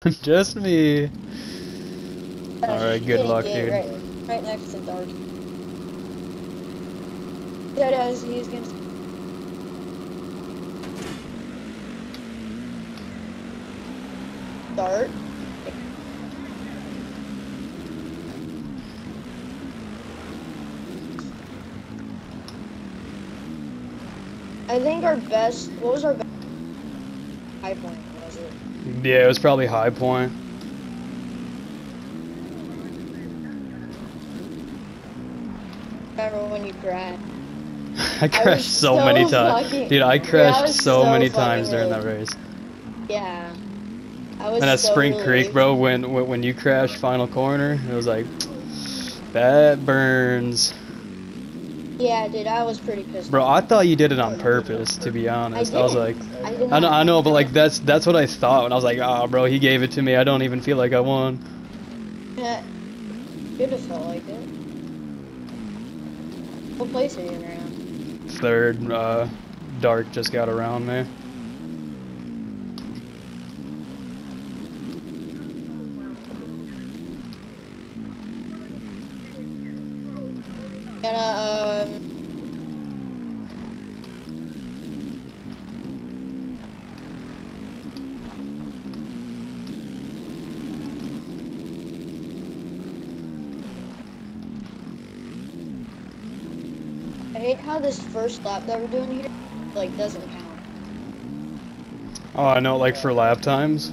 Just me. Alright, good luck, dude. Right, right next to Dark. Yeah, does he's gonna. Dart. I think our best. What was our best high point? Yeah, it was probably high point. Remember when you crashed? I crashed so, so many times. Dude, I Yeah, I crashed so, so many times during that race. Yeah. I was And at so Spring Creek, bro, when when when you crashed final corner, it was like that burns. Yeah, dude, I was pretty pissed. Bro. I thought you did it on purpose, to be honest. I, was like. I, I know. I know, but like that's that's what I thought and I was like, ah, bro, he gave it to me. I don't even feel like I won. Yeah, you'd have felt like it. What place are you in right now? Third, uh, Dark just got around me. First lap that we're doing here, like, doesn't count. Oh, I know, like for lap times.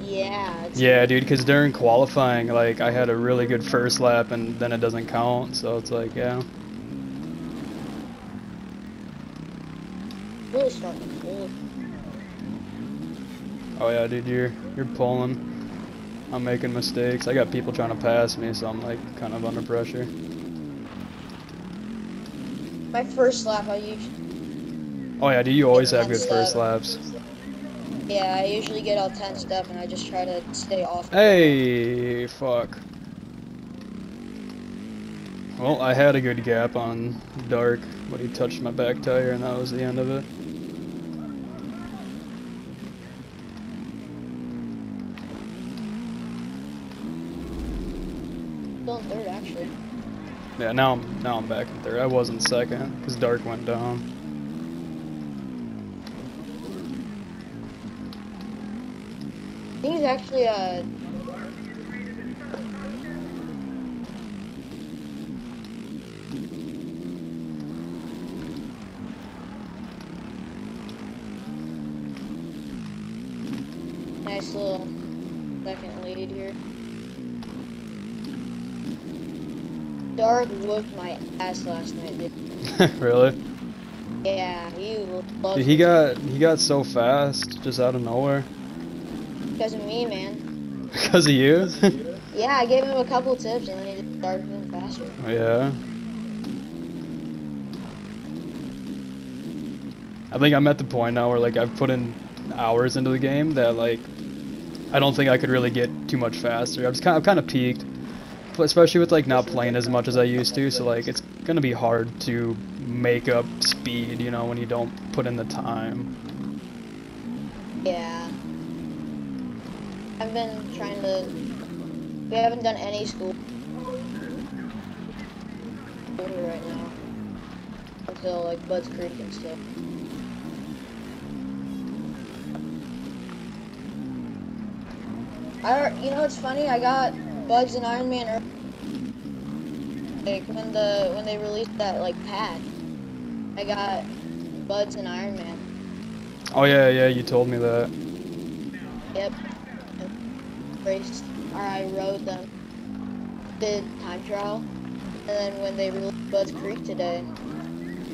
Yeah, Yeah, dude, because during qualifying, like I had a really good first lap, and then it doesn't count. So it's like, yeah. really starting to cool. Oh yeah, dude, you're you're pulling. I'm making mistakes. I got people trying to pass me, so I'm like kind of under pressure. My first lap, I usually, Oh yeah, do you always have good first laps. yeah, I usually get all tensed up and I just try to stay off. Hey, fuck. Well, I had a good gap on Dark, but he touched my back tire, and that was the end of it. Still in third, actually. Yeah, now I'm now I'm back in third. I was in second because Dark went down. I think he's actually, uh, nice little second lead here. Dark whooped my ass last night, dude. really? Yeah, he loved Dude, he got he got so fast just out of nowhere because of me, man. because of you. Yeah, I gave him a couple tips and he just started moving faster. yeah. I think I'm at the point now where like I've put in hours into the game that like I don't think I could really get too much faster. I'm just kind of, kind of peaked, especially with like not playing as much as I used to. So like it's gonna be hard to make up speed, you know, when you don't put in the time. Yeah. I've been trying to. We haven't done any school right now until like Budds Creek and stuff. I, you know what's funny? I got Bugs and Ironman. ear- Like when the when they released that like pad, I got Budds and Ironman. Oh yeah, yeah, you told me that. Yep. And raced, or I rode them. Did time trial. And then when they released Budds Creek today,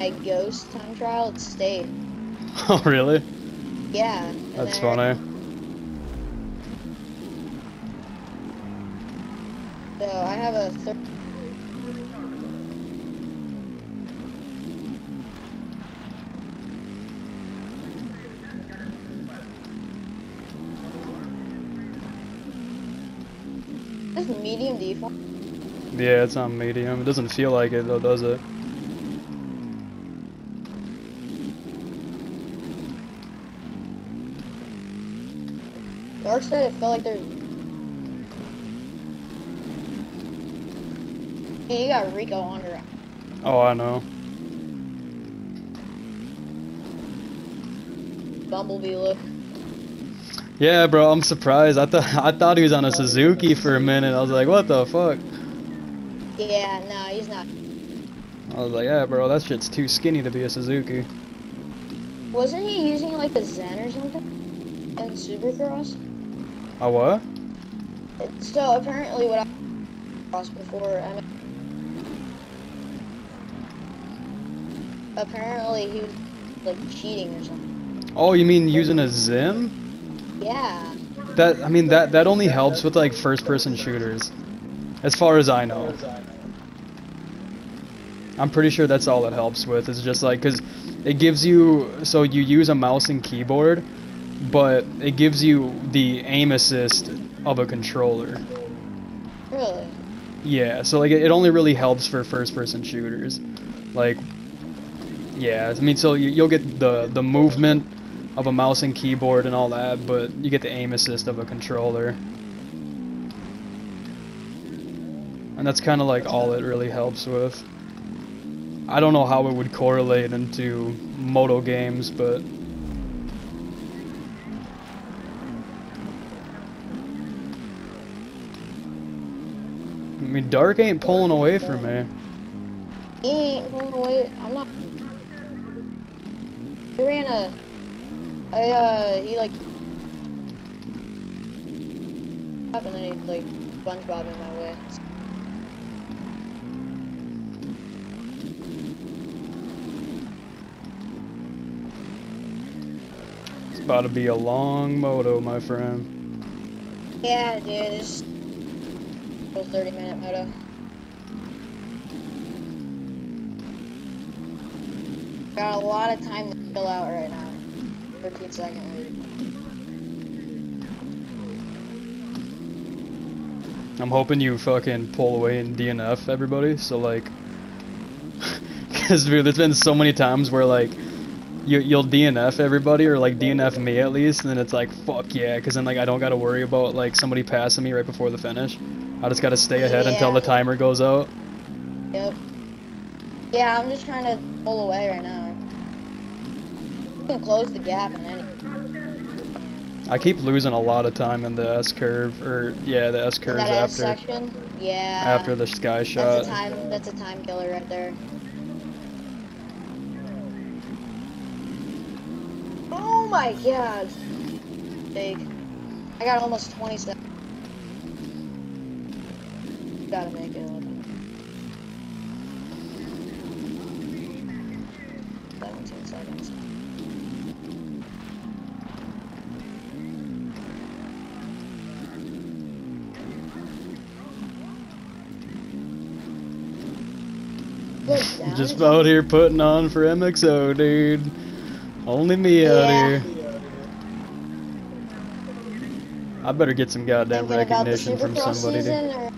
I ghost time trial, it stayed. Oh really? Yeah. That's funny. So I have a third. This is medium default. Yeah, it's on medium. It doesn't feel like it though, does it? Dark said it felt like there's. Hey, you got Rico on her. Oh, I know. Bumblebee look. Yeah, bro, I'm surprised. I thought I thought he was on a Suzuki for a minute. I was like, what the fuck? Yeah, no, he's not. I was like, yeah, bro, that shit's too skinny to be a Suzuki. Wasn't he using like a XIM or something? In Supercross? A what? So apparently, what I crossed before, I mean, apparently he was like cheating or something. Oh, you mean using a XIM? Yeah. That I mean that that only helps with like first-person shooters, as far as I know. I'm pretty sure that's all it helps with. Is just like because it gives you so you use a mouse and keyboard, but it gives you the aim assist of a controller. Really? Yeah, so like it it only really helps for first-person shooters. Like, yeah, I mean, so you, you'll get the the movement of a mouse and keyboard and all that, but you get the aim assist of a controller. And that's kind of like all it really helps with. I don't know how it would correlate into moto games, but I mean, Dark ain't pulling away from me. He ain't going away. I'm not. He ran a. I, uh, he like. Up and then he like SpongeBob in my way. It's about to be a long moto, my friend. Yeah, dude, it's. Full 30 minute moto. Got a lot of time to fill out right now. 13 second lead. I'm hoping you fucking pull away and DNF everybody. So like, because dude, there's been so many times where like, you you'll DNF everybody or like DNF me at least, and then it's like fuck yeah, because then like I don't got to worry about like somebody passing me right before the finish. I just got to stay ahead until the timer goes out. Yep. Yeah, I'm just trying to pull away right now. Can close the gap in any. I keep losing a lot of time in the S curve, or yeah, the S curves that S after section? Yeah. after the sky That's shot. a time. That's a time killer right there. Oh my god. Big. I got almost 20 seconds. Gotta make it. Just out here putting on for MXO, dude. Only me out here. I better get some goddamn Thinking about the recognition from somebody. season,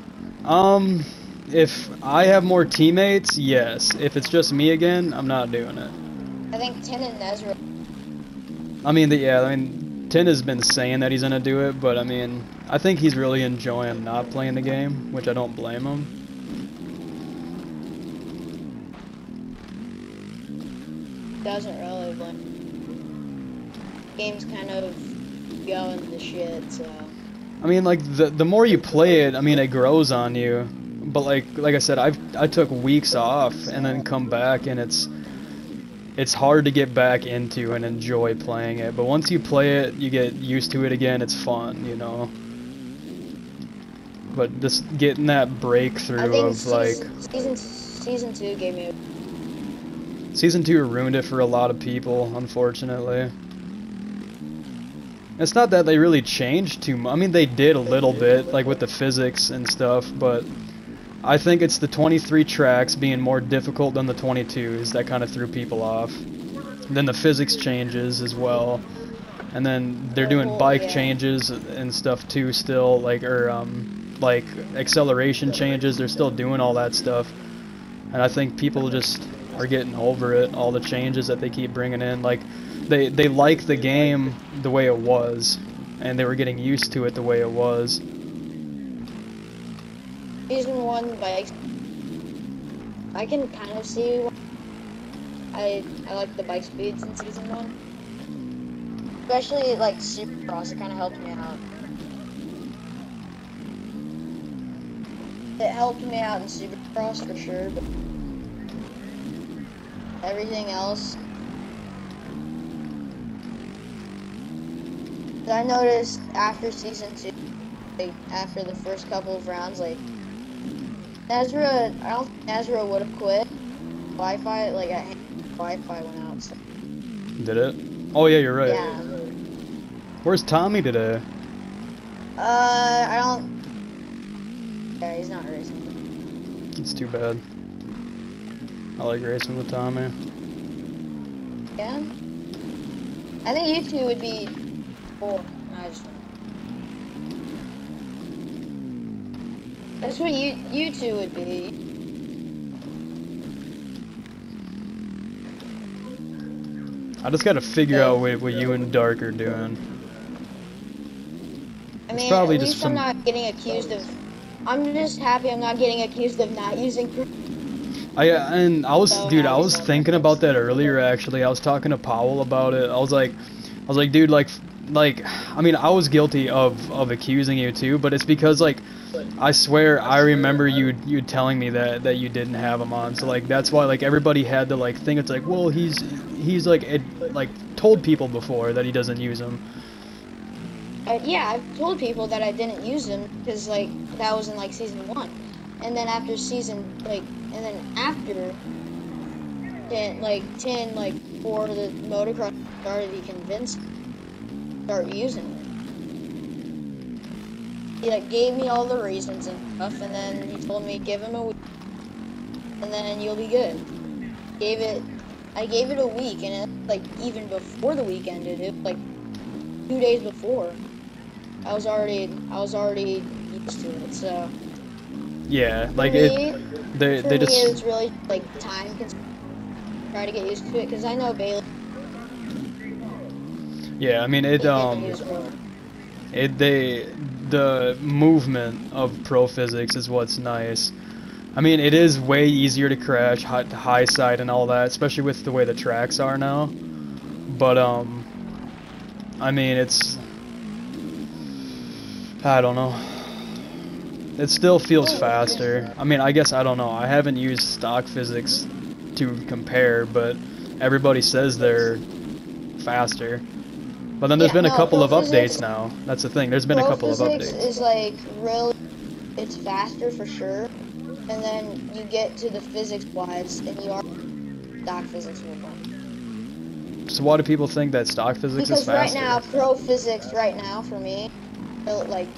Um, if I have more teammates, yes. If it's just me again, I'm not doing it. I think Tin and Nezra. I mean, the, yeah, I mean, Tin has been saying that he's gonna do it, but I mean, I think he's really enjoying not playing the game, which I don't blame him. Doesn't really blame. Game's kind of going to shit, so. I mean, like the the more you play it, I mean, it grows on you. But like like I said, I've I took weeks off and then come back, and it's it's hard to get back into and enjoy playing it. But once you play it, you get used to it again. It's fun, you know. But just getting that breakthrough of like season, season season two gave me. Season two ruined it for a lot of people, unfortunately. It's not that they really changed too much. I mean, they did a little bit, like with the physics and stuff, but I think it's the 23 tracks being more difficult than the 22s that kind of threw people off. Then the physics changes as well, and then they're doing bike changes and stuff too. Still, like or um, like acceleration changes. They're still doing all that stuff, and I think people just are getting over it. All the changes that they keep bringing in, like they they like the game the way it was, and they were getting used to it the way it was. Season one bikes. I can kind of see. why I I like the bike speeds in season one, especially like Supercross. It kind of helped me out. It helped me out in Supercross for sure, but everything else. I noticed after season two, like after the first couple of rounds, like Ezra, I don't think Ezra would have quit. Wi-Fi, like I, Wi-Fi went out. So. Did it? Oh yeah, you're right. Yeah. Where's Tommy today? Uh, I don't. Yeah, he's not racing. It's too bad. I like racing with Tommy. Yeah. I think you two would be cool. I just. That's what you you two would be. I just gotta figure out what, what you and Dark are doing. I It's mean, probably at just least I'm from- not getting accused of. I'm just happy I'm not getting accused of not using. I and I was dude, I was thinking about that earlier actually. I was talking to Powell about it. I was like I was like, dude, like like I mean, I was guilty of of accusing you too, but it's because like I swear I remember you you telling me that that you didn't have him on. So like that's why like everybody had to like think it's like, well, he's he's like it, like told people before that he doesn't use them. Uh, yeah, I've told people that I didn't use them because like that was in like season one, and then after season like, and then after like ten like before the motocross started, he convinced start using it. He like gave me all the reasons and stuff, and then he told me give him a week, and then you'll be good. Gave it, I gave it a week, and it like even before the week ended, it like two days before. I was already I was already used to it. So Yeah, like for it me, they they me just it's really like time consuming. Try to get used to it because I know Bailey. yeah, I mean it um it. It they the movement of pro physics is what's nice. I mean, it is way easier to crash high, high side and all that, especially with the way the tracks are now. But um, I mean, it's I don't know. It still feels faster. I mean, I guess I don't know. I haven't used stock physics to compare, but everybody says they're faster. But then there's Yeah, been a couple of updates now. That's the thing. There's been a couple of updates. is like really, it's faster for sure, and then you get to the physics wise, and you are stock physics will win. So why do people think that stock physics Because is right now, pro physics right now for me, feel like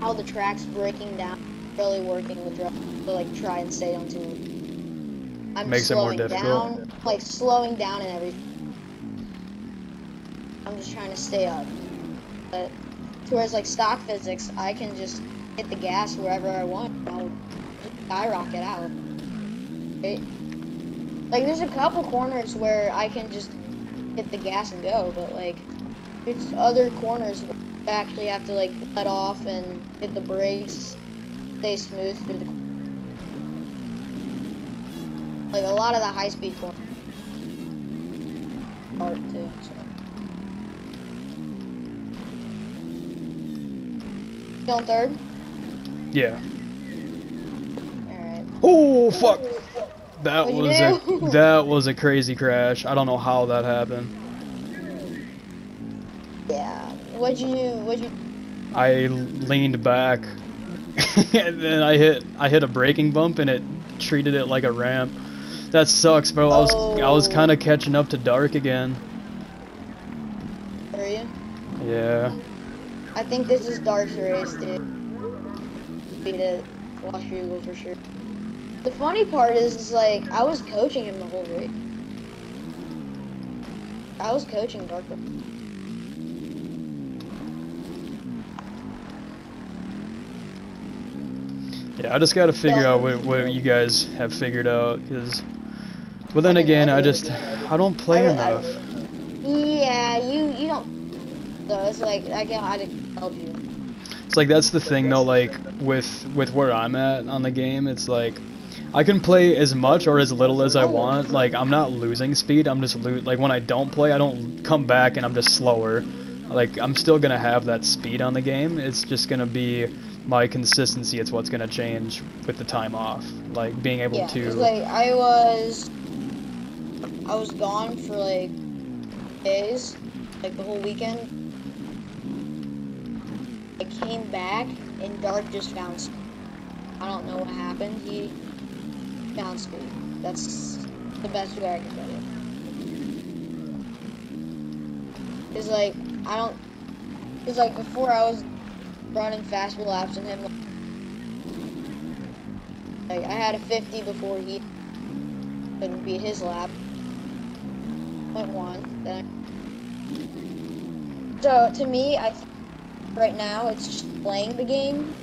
how the track's breaking down, really working the drive to like try and stay on tune. I'm Makes it more difficult. down, like slowing down and everything. I'm just trying to stay up. But whereas like stock physics, I can just hit the gas wherever I want. and I'll skyrocket out. Right? Like there's a couple corners where I can just hit the gas and go, but like there's other corners actually have to like cut off and hit the brakes, stay smooth through the like a lot of the high speed corners. Hard too. So. In third? Yeah. Alright. Oh fuck! That What'd was a that was a crazy crash. I don't know how that happened. Yeah. What'd you do? What'd you I leaned back, and then I hit I hit a braking bump, and it treated it like a ramp. That sucks, bro. I was I was Oh. kind of catching up to dark again. are you? Yeah. I think this is Dark's race, dude. Beat it. Google for sure. The funny part is, is like, I was coaching him the whole race. I was coaching Dark. Yeah, I just gotta figure out what, what you guys have figured out, cause. But then again, I just I don't play I- I- enough. Yeah, you you don't. So it's like I can I can help you. It's like that's the thing though. Like with with where I'm at on the game, it's like I can play as much or as little as I want. Like I'm not losing speed. I'm just lo- like when I don't play, I don't come back and I'm just slower. Like I'm still gonna have that speed on the game. It's just gonna be my consistency. It's what's gonna change with the time off. Like being able Yeah, to. like I was, I was gone for like days, like the whole weekend. I came back and Dark just found. Speed. I don't know what happened. He found speed. That's the best way I can put it. It's like I don't. It's like before I was running faster laps than him. Like I had a 50 before he couldn't beat his lap. Point one. Then. So to me, I right now it's just playing the game.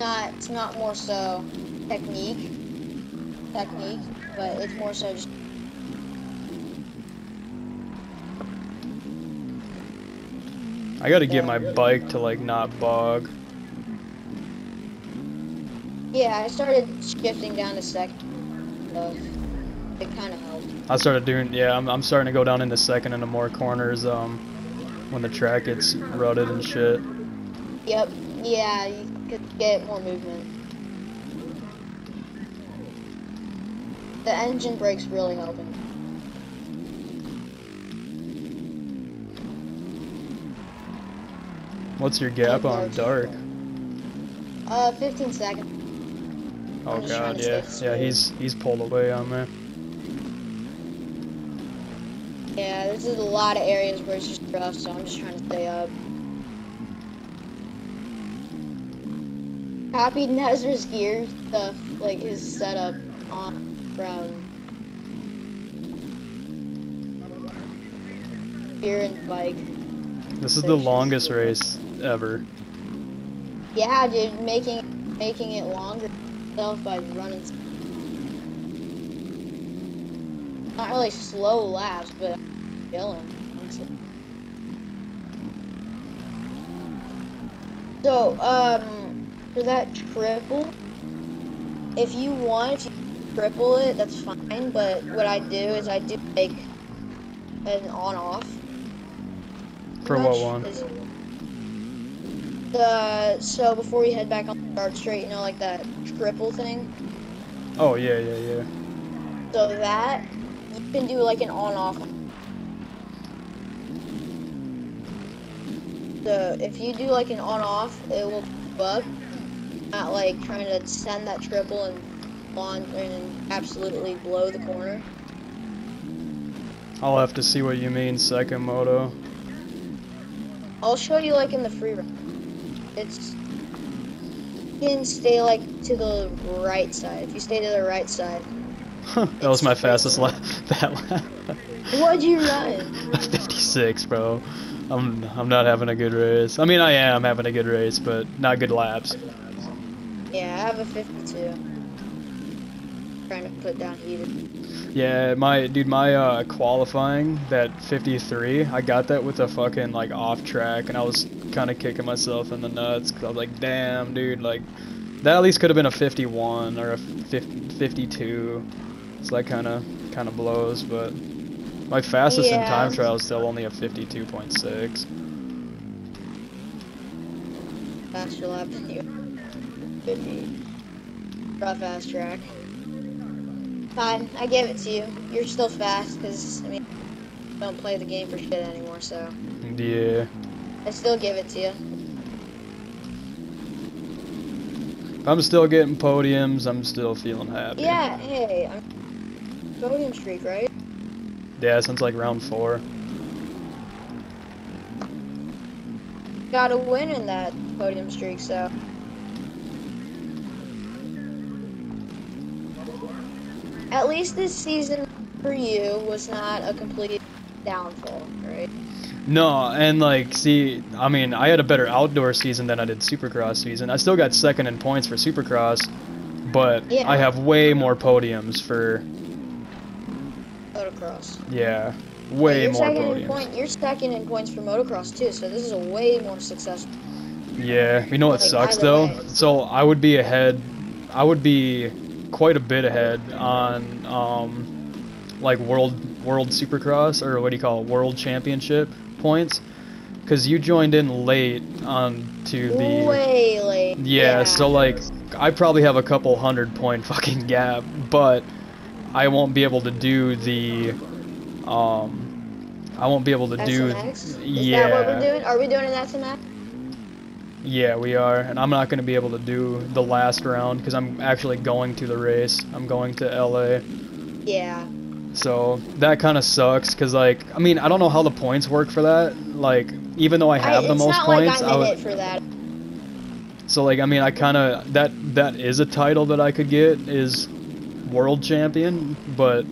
Not it's not more so technique, technique, but it's more so just I gotta get my bike to like not bog. yeah. I started shifting down to second. So it kind of helped. I started doing yeah. I'm I'm starting to go down into second into more corners. Um, when the track gets rutted and shit. Yep. Yeah, you could get more movement. The engine brake's really helping. What's your gap on dark? Uh, 15 seconds. Oh I'm just trying god, yeah, yeah. He's he's pulled away on me. Yeah, this is a lot of areas where it's just rough, so I'm just trying to stay up. Copied Nezra's gear stuff, like his setup on from gear and bike. This is the longest race ever. Yeah, dude, making making it longer itself by running. Not really slow laps, but killing. So, um, for that triple, if you want, if you triple it, that's fine. But what I do is I do like an on-off. For what one? The so before we head back on the start straight, you know, like that triple thing. Oh yeah, yeah, yeah. So that you can do like an on-off. So if you do like an on-off, it will bug. Not like trying to send that triple and on and absolutely blow the corner. I'll have to see what you mean, second moto. I'll show you like in the free run. It's you can stay like to the right side. If you stay to the right side. that was my fastest lap. That lap. What'd you run? 56, bro. I'm I'm not having a good race. I mean, I am having a good race, but not good laps. Yeah, I have a 52. Trying to put down heated. Yeah, my dude, my uh, qualifying that 53, I got that with a fucking like off track, and I was kind of kicking myself in the nuts. Cause I was like, damn, dude, like that at least could have been a 51 or a 50, 52. So that kind of kind of blows, but my fastest in time trial is still only a 52.6. Faster lap than you. 50. Rough ass track. Fine, I gave it to you. You're still fast, because, I mean, you don't play the game for shit anymore, so. Yeah. I still give it to you. I'm still getting podiums, I'm still feeling happy. Yeah, hey, I'm podium streak, right? Yeah, since like round four. Got a win in that podium streak, so. At least this season for you was not a complete downfall, right? No, and like, see, I mean, I had a better outdoor season than I did Supercross season. I still got second in points for Supercross, but Yeah. I have way more podiums for Motocross. yeah, way you're more podiums. point. You're second in points for motocross too, so this is a way more successful. Yeah, you know what Like, sucks though? way. So I would be ahead. I would be quite a bit ahead on um, like world world supercross or what do you call it, world championship points, because you joined in late on to the. Way late. Yeah, so like I probably have a couple hundred point fucking gap, but I won't be able to do the um I won't be able to do SMX? Is yeah. that what we're doing? Are we doing an SMX? Yeah, we are, and I'm not going to be able to do the last round because I'm actually going to the race. I'm going to LA, Yeah. so that kind of sucks. Cause like, I mean, I don't know how the points work for that. Like, even though I have the most points, like I would, for that. so like, I mean, I kind of that that is a title that I could get is world champion, but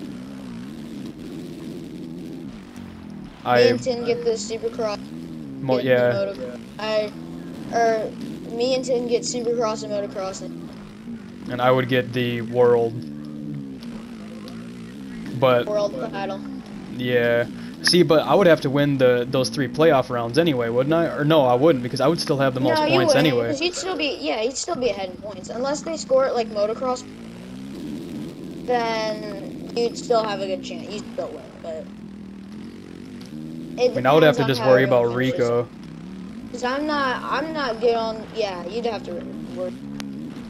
I Tin get the Supercross. mo- get the yeah I, or me and Tim get Supercross and motocross. And I would get the world, but world title. Yeah. See, but I would have to win the those three playoff rounds anyway, wouldn't I? Or no, I wouldn't because I would still have the most no, you points wouldn't, anyway. you'd still be yeah, you'd still be ahead in points unless they score it like motocross. Then you'd still have a good chance. You'd still win, but. I mean, I would have to just worry about Rico. Cause I'm not, I'm not good on. Yeah, you'd have to worry.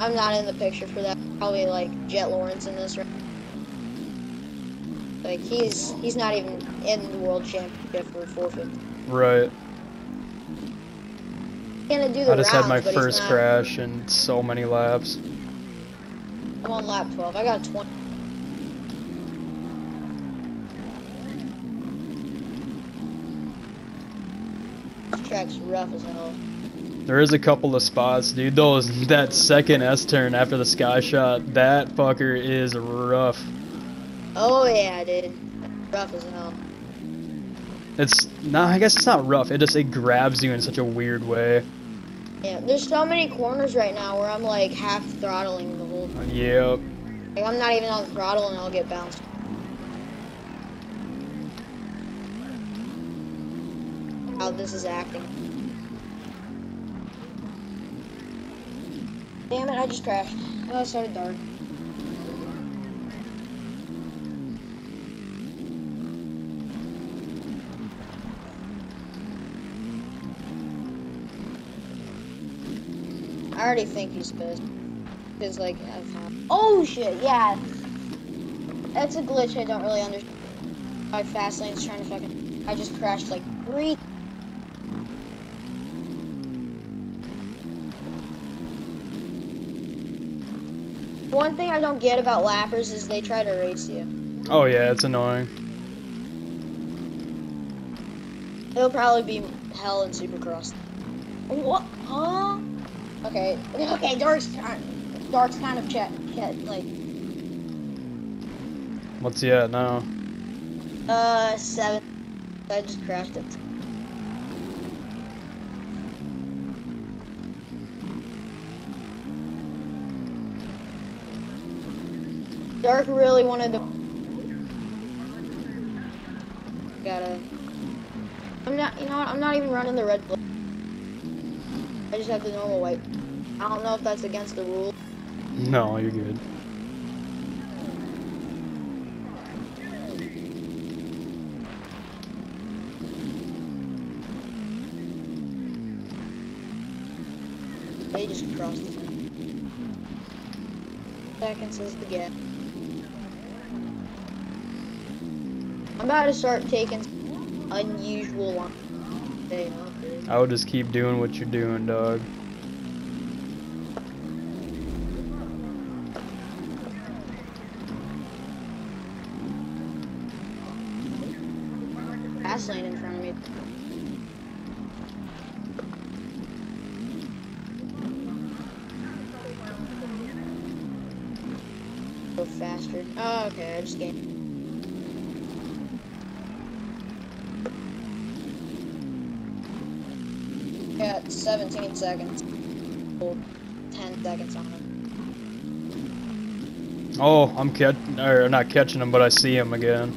I'm not in the picture for that. Probably like Jett Lawrence in this. round. Like he's he's not even in the world championship for 450. Right. Gonna do the I just had my first crash in so many laps. I'm on lap 12. I got 20. This track's rough as hell. There is a couple of spots, dude. Those that second S turn after the sky shot, that fucker is rough. Oh yeah, dude. Rough as hell. It's not. I guess it's not rough. It just it grabs you in such a weird way. Yeah, there's so many corners right now where I'm like half throttling the whole. Thing. Yep. Like I'm not even on throttle and I'll get bounced. How this is acting. Damn it! I just crashed. Oh, it started dark. I already think he's pissed. Cause like, oh shit, yeah. That's a glitch I don't really understand. My fast lane's trying to fucking. I just crashed like three. One thing I don't get about lappers is they try to race you. Oh yeah, it's annoying. It'll probably be hell in Supercross. What? Huh? Okay. Okay. Dark's kind. Dark's kind of chat. check like. What's he at now? Uh, seven. I just crashed it. Dark really wanted to. Gotta. I'm not. You know what? I'm not even running the red. flag. I just have the normal white. I don't know if that's against the rule. No, you're good. They just crossed. Seconds is the gap. I'm about to start taking unusual. I would just keep doing what you're doing, dog. Pass lane in front of me. Go faster. Oh, okay, I just gained. Got 17 seconds. Hold 10 seconds on him. Oh, I'm catch or not catching him, but I see him again.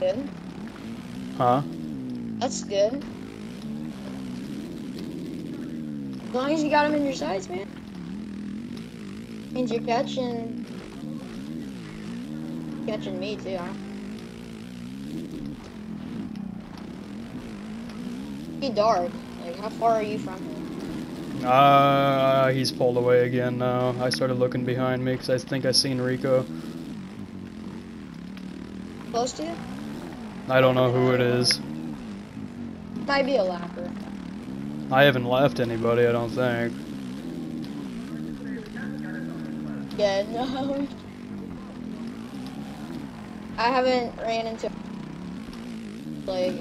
Good. Huh? That's good. As long as you got him in your sights, man. Means you're catching. Catching me too, huh? Be dark. Like, how far are you from him? Uh, he's pulled away again now. I started looking behind me because I think I seen Rico. Close to you? I don't know who it is. Might be a lapper. I haven't left anybody, I don't think. Yeah, no. I haven't ran into like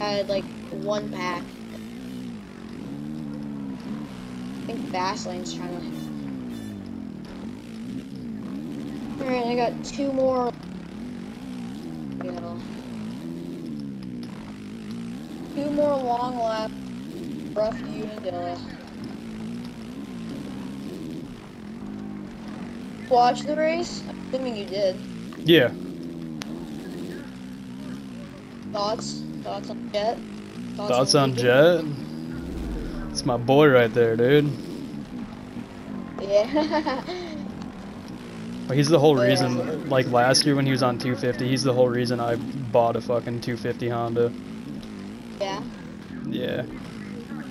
I had like one pack. I think Fastlane's trying to. Alright, I got two more. Two more long lap. Rough Unadilla. Watch the race? I'm assuming you did. Yeah. Thoughts? Thoughts on Jett? Thoughts on? Jett? It's my boy right there, dude. Yeah. He's the whole yeah. reason, like last year when he was on 250, he's the whole reason I bought a fucking 250 Honda. yeah. Yeah.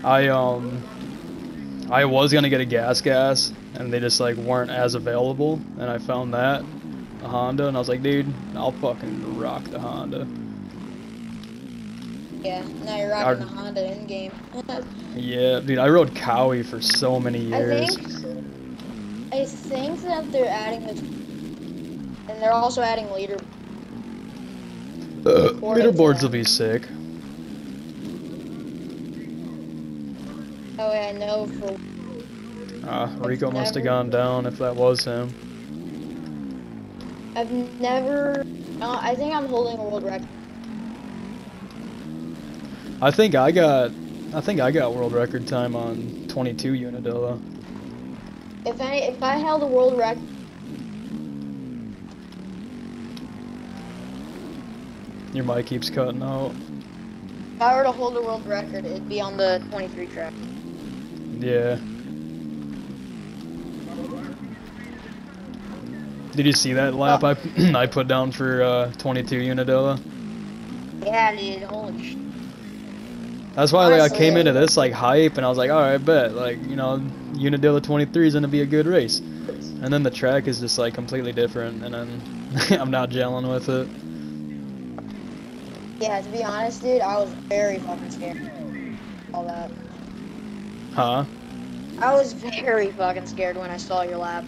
I, um, I was gonna get a GasGas, and they just, like, weren't as available, and I found that, a Honda, and I was like, dude, I'll fucking rock the Honda. Yeah. Now you're Our- rocking the Honda in game. Yeah, dude, I rode Cowie for so many years. I years. think I think that they're adding the and they're also adding leader Uh, leaderboards will be sick. oh yeah, I know for Uh, Rico must have gone down if that was him. I've never uh, I think I'm holding a world record. I think I got, I think I got world record time on 22 Unadilla. If any if I held a world record Your mic keeps cutting out. if I were to hold a world record it'd be on the 23 track. Yeah. Did you see that lap I I put down for uh, 22 Unadilla? Yeah, dude, holy sh- That's why like I came into this like hype and I was like, all right, bet like you know Unadilla 23 is gonna be a good race, and then the track is just like completely different, and then I'm not gelling with it. Yeah, to be honest, dude, I was very fucking scared. All that. Huh? I was very fucking scared when I saw your lap.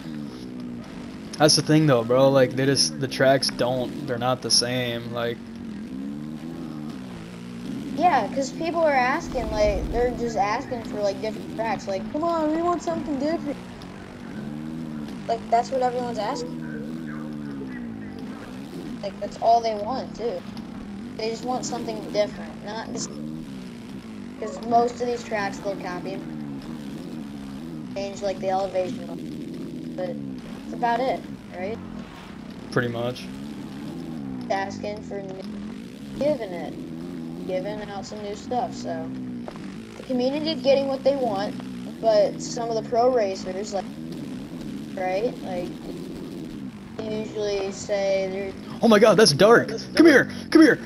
That's the thing though, bro. Like they just the tracks don't they're not the same. Like Yeah, because people are asking, like, they're just asking for, like, different tracks. Like, come on, we want something different. Like, that's what everyone's asking. Like, that's all they want, too. They just want something different, not just. Because most of these tracks, they'll copy change, like, the elevation. But that's about it, right? pretty much. asking for giving it, giving out some new stuff. So the community's getting what they want, but some of the pro racers, like right, like usually say they're Oh my god, that's dark. Come here, come here.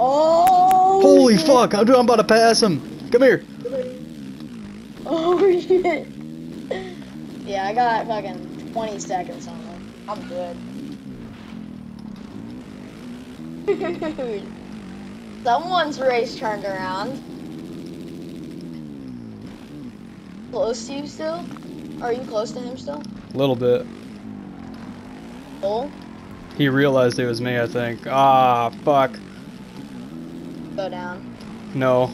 oh Holy shit. fuck, I'm, I'm about to pass him. Come here. oh shit yeah I got fucking 20 seconds on them I'm good someone's race turned around close to you still are you close to him still A little bit. Bull, He realized it was me, I think. Ah, fuck. go down No.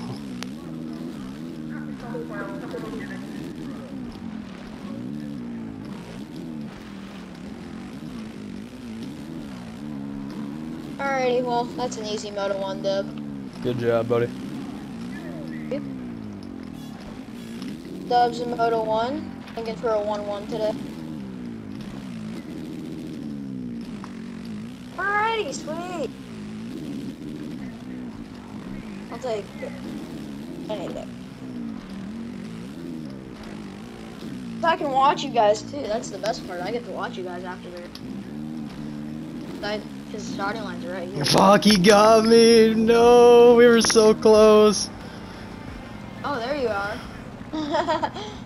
alrighty well that's an easy moto 1 dub Good job, buddy. Dubs in Moto 1. Thinking for a 1-1 today. Alrighty, sweet. I'll take anything. So I can watch you guys too. That's the best part. I get to watch you guys after they're. Because the starting line's right here. Fuck, he got me. No, we were so close. Oh, there you are.